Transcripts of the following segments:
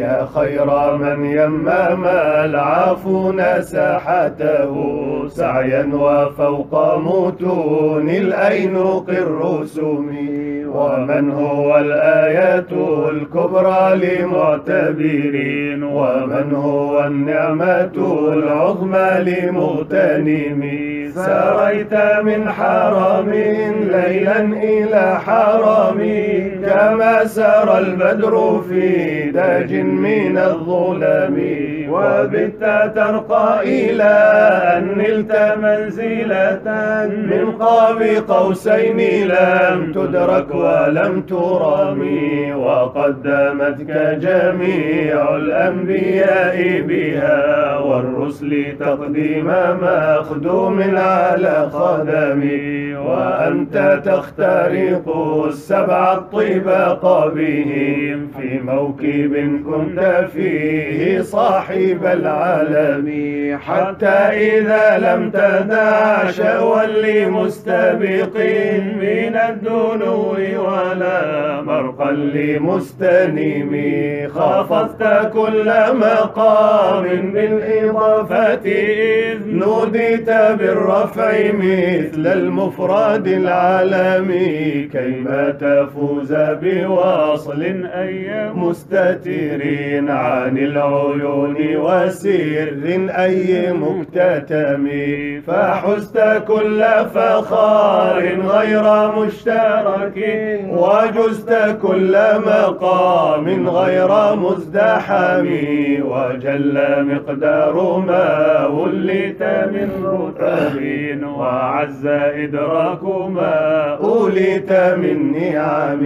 يا خير من يمم العفو ساحته سعيا وفوق متون الأينوق الرسوم ومن هو الآية الكبرى لمعتبرين ومن هو النعمة العظمى لمغتنمين سريت من حرم ليلا إلى حرم كما سار البدر في داج من الظلم وبت ترقى إلى أن نلت منزلة من قاب قوسين لم تدرك ولم ترمي وقدمتك جميع الأنبياء بها والرسل تقديم مخدوم على خدمي وأنت تخترق السبع الطباق بهم في موكب كنت فيه صاحب العالم حتى إذا لم تدع شأوا لمستبق من الدنو ولا مرقا لمستنم خافضت كل مقام بالإضافة إذ نوديت بالرفع مثل المفرد العالمي كيما تفوز بوصل أي مستترين عن العيون وسر أي مكتتم. فحزت كل فخار غير مشترك وجزت كل مقام غير مزدحم وجل مقدار ما وليت من رتب وعز إدراك ما أوليت من نعم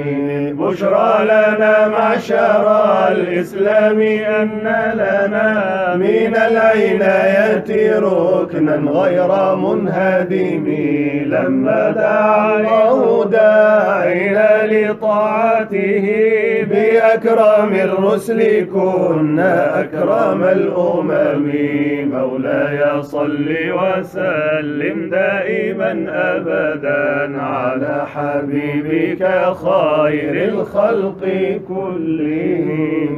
بشرى لنا معشر الإسلام أن لنا من العناية ركنا غير منهدم. لما دعا الله داعنا لطاعته بأكرم الرسل كنا أكرم الأمم. مولاي صل وسلم دائما أبدا على حبيبك خير الخلق كلهم.